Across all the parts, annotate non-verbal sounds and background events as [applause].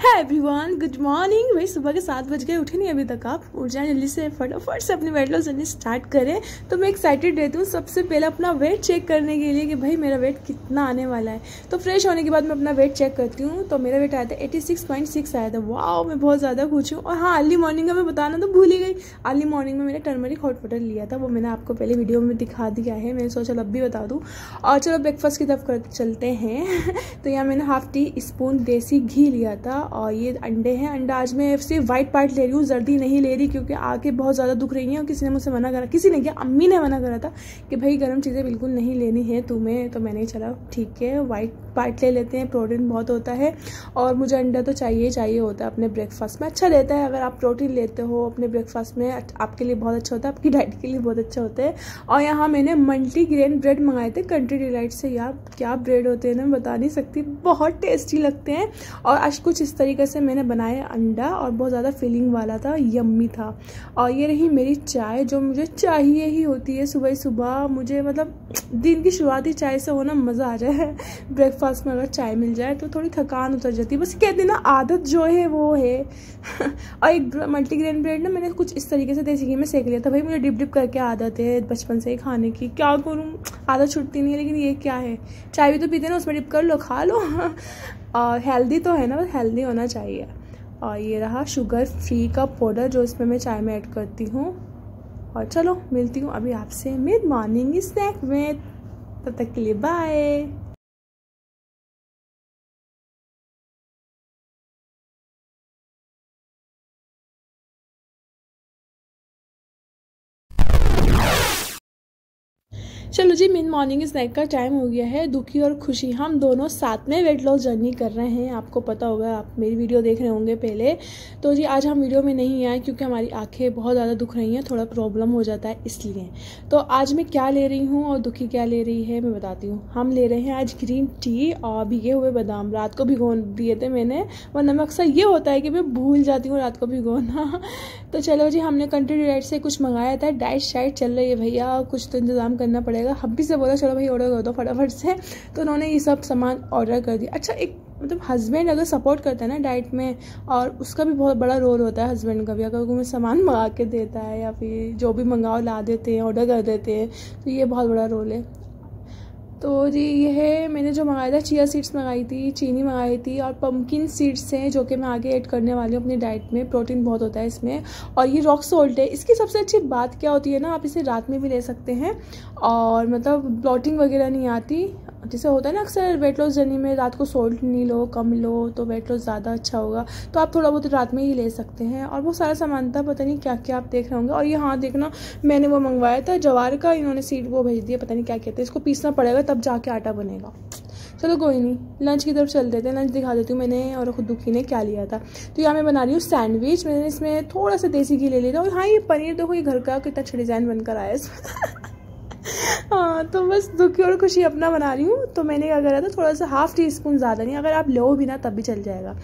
है everyone good morning भाई सुबह के सात बज गए, उठे नहीं अभी तक आप। उठ जाए जल्दी से, फटाफट से अपनी वेट लॉस जर्नी स्टार्ट करें। तो मैं एक्साइटेड रहती हूँ सबसे पहले अपना वेट चेक करने के लिए कि भाई मेरा वेट कितना आने वाला है। तो फ्रेश होने के बाद मैं अपना वेट चेक करती हूँ। तो मेरा वेट आया था एटी सिक्स पॉइंट सिक्स आया था। वाह मैं बहुत ज़्यादा खुश हूँ। और हाँ अर्ली मॉर्निंग का मैं बताना तो भूल ही गई। अर्ली मॉर्निंग में मैंने टर्मरिक हॉट वाटर लिया था। वो मैंने आपको पहले वीडियो में दिखा दिया है। मैंने सोचा अब भी बता दूँ। और चलो ब्रेकफास्ट की तरफ़ चलते हैं। [laughs] तो यहाँ मैंने हाफ़ टी स्पून देसी घी लिया था। और ये अंडे हैं। अंडा आज मैं सिर्फ़ वाइट पार्ट ले रही हूँ जर्दी नहीं ले रही क्योंकि आके बहुत ज़्यादा दुख रही हैं और किसी ने मुझसे मना करा। किसी ने क्या, अम्मी ने मना करा था कि भाई गर्म चीज़ें बिल्कुल नहीं लेनी है तुम्हें तो मैंने चला, ठीक है वाइट पार्ट ले लेते हैं, प्रोटीन बहुत होता है और मुझे अंडा तो चाहिए ही चाहिए होता है अपने ब्रेकफास्ट में। अच्छा रहता है अगर आप प्रोटीन लेते हो अपने ब्रेकफास्ट में आपके लिए बहुत अच्छा होता है, आपकी डाइट के लिए बहुत अच्छा होता है। और यहाँ मैंने मल्टी ग्रेन ब्रेड मंगाए थे कंट्री डिलाइट से। यार, क्या ब्रेड होते हैं ना बता नहीं सकती। बहुत टेस्टी लगते हैं। और आज कुछ इस तरीके से मैंने बनाया अंडा और बहुत ज़्यादा फीलिंग वाला था यम्मी था। और ये रही मेरी चाय, जो मुझे चाहिए ही होती है सुबह सुबह मुझे मतलब दिन की शुरुआती चाय से होना मज़ा आ जाए। [laughs] ब्रेकफास्ट में अगर चाय मिल जाए तो थोड़ी थकान उतर जाती है। बस कहते हैं ना, आदत जो है, वो है। [laughs] और एक मल्टीग्रेन ब्रेड ना मैंने कुछ इस तरीके से देसी घी में सेक लिया था। भाई, मुझे डिप डिप करके आदत है बचपन से ही खाने की। क्या करूँ? आदत छुटती नहीं है, लेकिन ये क्या है? चाय भी तो पीते ना, उसमें डिप कर लो, खा लो। [laughs] और हेल्दी तो है ना, बस हेल्दी होना चाहिए। और ये रहा शुगर फ्री का पाउडर जो इसमें मैं चाय में ऐड करती हूँ। और चलो, मिलती हूँ अभी आपसे। मिड मॉर्निंग स्नैक में तब तक के लिए बाय चलो जी मिन मॉर्निंग स्नैक का टाइम हो गया है। दुखी और खुशी, हम दोनों साथ में वेट लॉस जर्नी कर रहे हैं। आपको पता होगा, आप मेरी वीडियो देख रहे होंगे पहले। तो जी, आज हम वीडियो में नहीं आए क्योंकि हमारी आँखें बहुत ज़्यादा दुख रही हैं, थोड़ा प्रॉब्लम हो जाता है, इसलिए। तो आज मैं क्या ले रही हूँ और दुखी क्या ले रही है, मैं बताती हूँ। हम ले रहे हैं आज ग्रीन टी और भिगे हुए बादाम। रात को भिगो दिए थे मैंने, वरना में अक्सर ये होता है कि मैं भूल जाती हूँ रात को भिगोना। [laughs] तो चलो जी, हमने कंट्री डाइट से कुछ मंगाया था डाइट शाइट चल रही है भैया, कुछ तो इंतज़ाम करना पड़ेगा। हम भी से बोला, चलो भाई ऑर्डर कर दो फटाफट से। तो उन्होंने ये सब सामान ऑर्डर कर दिया। अच्छा एक मतलब हस्बैंड अगर सपोर्ट करता है ना डाइट में, और उसका भी बहुत बड़ा रोल होता है हस्बैंड का भी। अगर वो सामान मंगा के देता है या फिर जो भी मंगाओ, ला देते हैं ऑर्डर कर देते हैं तो ये बहुत बड़ा रोल है। तो जी, यह मैंने जो मंगाया था चिया सीड्स मंगाई थी, चीनी मंगाई थी और पम्पकिन सीड्स हैं जो कि मैं आगे ऐड करने वाली हूँ अपनी डाइट में प्रोटीन बहुत होता है इसमें। और ये रॉक सोल्ट है, इसकी सबसे अच्छी बात क्या होती है ना, आप इसे रात में भी ले सकते हैं और मतलब ब्लॉटिंग वगैरह नहीं आती। जैसे होता है ना, अक्सर वेट लॉस जर्नी में रात को सोल्ट नहीं लो, कम लो तो वेट लॉस ज़्यादा अच्छा होगा। तो आप थोड़ा बहुत रात में ही ले सकते हैं। और वो सारा सामान था, पता नहीं क्या क्या आप देख रहे होंगे। और ये हाँ देखना, मैंने वो मंगवाया था, जवार का, इन्होंने सीट वो भेज दिया, पता नहीं क्या कहते हैं। इसको पीसना पड़ेगा, तब जाके आटा बनेगा। चलो कोई नहीं लंच की तरफ़ चल देते हैं लंच दिखा देती हूँ मैंने, और खुद दुखी ने क्या लिया था। तो यहाँ मैं बना रही हूँ सैंडविच मैंने इसमें थोड़ा सा देसी घी ले लिया था। और हाँ ये पनीर देखो, ये घर का कितना अच्छा डिज़ाइन बनकर आया इसमें। [laughs] हाँ तो बस दुखी और खुशी अपना बना रही हूँ। तो मैंने क्या करा था, थोड़ा सा हाफ़ टी स्पून ज़्यादा नहीं, अगर आप लो भी ना, तब भी चल जाएगा।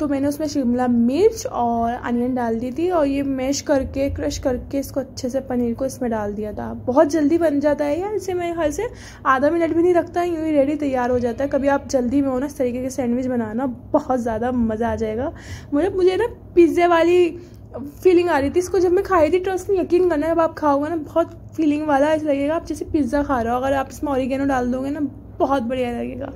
तो मैंने उसमें शिमला मिर्च और अनियन डाल दी थी और ये मैश करके, क्रश करके इसको अच्छे से पनीर को इसमें डाल दिया था। बहुत जल्दी बन जाता है यार इसे, मेरे ख्याल से आधा मिनट भी नहीं रखता यूँ ही रेडी तैयार हो जाता है। कभी आप जल्दी में हो ना, इस तरीके के सैंडविच बनाना, बहुत ज़्यादा मज़ा आ जाएगा। मुझे मुझे ना पिज़्ज़े वाली फीलिंग आ रही थी। इसको जब मैं खाई थी ट्रस्ट में यकीन करना, जब आप खाओगे ना, बहुत फीलिंग वाला ऐसा लगेगा। आप जैसे पिज़्ज़ा खा रहे हो, अगर आप इसमें ऑरिगेनो डाल दोगे ना, बहुत बढ़िया लगेगा।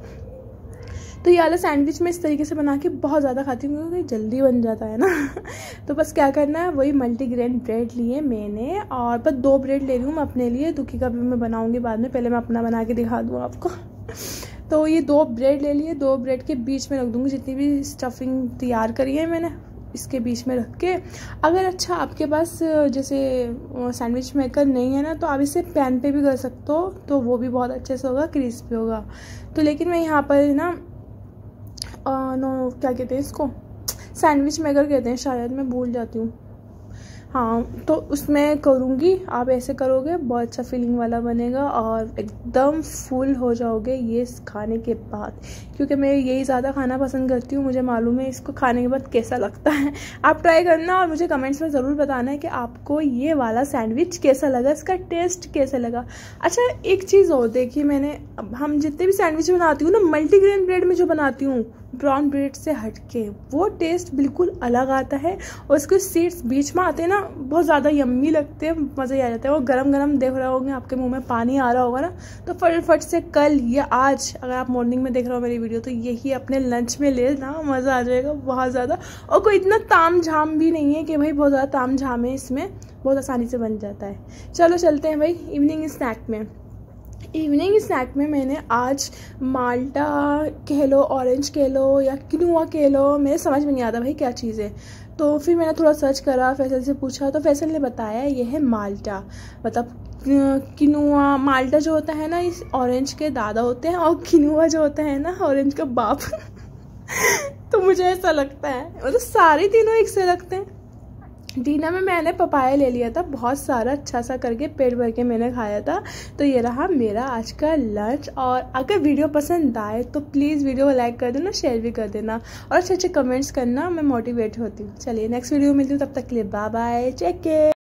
तो ये वाला सैंडविच मैं इस तरीके से बना के बहुत ज़्यादा खाती हूँ, क्योंकि जल्दी बन जाता है ना। [laughs] तो बस क्या करना है, वही मल्टीग्रेन ब्रेड लिए मैंने, और बस दो ब्रेड ले रही हूँ मैं अपने लिए। दुखी का भी मैं बनाऊँगी बाद में, पहले मैं अपना बना के दिखा दूँ आपको। [laughs] तो ये दो ब्रेड ले लिए, दो ब्रेड के बीच में रख दूँगी, जितनी भी स्टफिंग तैयार करी है मैंने। इसके बीच में रख के अगर अच्छा आपके पास जैसे सैंडविच मेकर नहीं है ना तो आप इसे पैन पे भी कर सकते हो तो वो भी बहुत अच्छे से होगा क्रिस्पी होगा। तो लेकिन मैं यहाँ पर ना आ, नो क्या कहते हैं इसको? सैंडविच मेकर कहते हैं शायद मैं भूल जाती हूँ। हाँ तो उसमें करूँगी। आप ऐसे करोगे, बहुत अच्छा फीलिंग वाला बनेगा और एकदम फुल हो जाओगे ये खाने के बाद। क्योंकि मैं यही ज़्यादा खाना पसंद करती हूँ, मुझे मालूम है इसको खाने के बाद कैसा लगता है। आप ट्राई करना और मुझे कमेंट्स में ज़रूर बताना है कि आपको ये वाला सैंडविच कैसा लगा, इसका टेस्ट कैसा लगा। अच्छा एक चीज़ और देखिए मैंने हम जितने भी सैंडविच बनाती हूँ ना मल्टीग्रेन ब्रेड में जो बनाती हूँ ब्राउन ब्रेड से हटके, वो टेस्ट बिल्कुल अलग आता है और उसके सीड्स बीच में आते हैं ना, बहुत ज़्यादा यम्मी लगते हैं, मज़ा ही आ जाता है। वो गरम गरम देख रहे होंगे, आपके मुँह में पानी आ रहा होगा ना तो फटाफट से कल या आज, अगर आप मॉर्निंग में देख रहे हो मेरी वीडियो तो यही अपने लंच में ले ना, मज़ा आ जाएगा बहुत ज़्यादा। और कोई इतना ताम झाम भी नहीं है कि भाई बहुत ज़्यादा ताम झाम है इसमें, बहुत आसानी से बन जाता है। चलो चलते हैं भाई इवनिंग स्नैक में। इवनिंग स्नैक में मैंने आज माल्टा कह लो ऑरेंज कह लो या किनुआ कह लो, मेरे समझ में नहीं आता भाई क्या चीज़ है। तो फिर मैंने थोड़ा सर्च करा फैसल से पूछा तो फैसल ने बताया ये है माल्टा। मतलब किनुआ माल्टा जो होता है ना, इस ऑरेंज के दादा होते हैं और किनुआ जो होता है ना ऑरेंज का बाप। [laughs] तो मुझे ऐसा लगता है मतलब सारे तीनों एक से लगते हैं। डिनर में मैंने पपाया ले लिया था, बहुत सारा अच्छा सा करके पेट भर के मैंने खाया था। तो ये रहा मेरा आज का लंच और अगर वीडियो पसंद आए तो प्लीज़ वीडियो को लाइक कर देना शेयर भी कर देना और अच्छे अच्छे कमेंट्स करना, मैं मोटिवेट होती हूँ। चलिए नेक्स्ट वीडियो मिलती हूँ, तब तक के लिए बाय बाय चेक